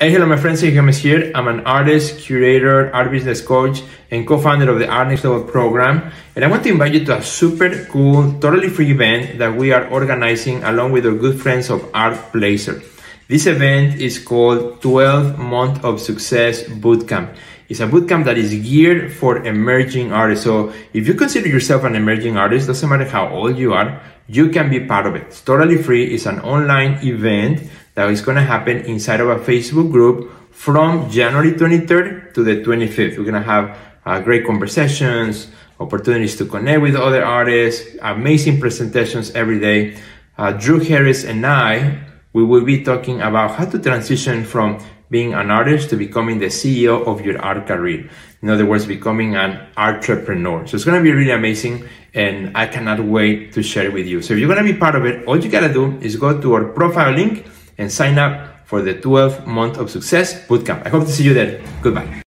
Hey, hello, my friends. Gomez here. I'm an artist, curator, art business coach, and co-founder of the Art Next Level program. And I want to invite you to a super cool, totally free event that we are organizing along with our good friends of Art Blazer. This event is called 12 Month of Success Bootcamp. It's a bootcamp that is geared for emerging artists. So if you consider yourself an emerging artist, doesn't matter how old you are, you can be part of it. It's totally free. It's an online event that is going to happen inside of a Facebook group from January 23rd to the 25th. We're going to have uh, great conversations, opportunities to connect with other artists, amazing presentations every day. Uh, Drew Harris and I, we will be talking about how to transition from being an artist to becoming the CEO of your art career. In other words, becoming an entrepreneur. So it's going to be really amazing and I cannot wait to share it with you. So if you're going to be part of it, all you got to do is go to our profile link and sign up for the 12 month of success bootcamp. I hope to see you there. Goodbye.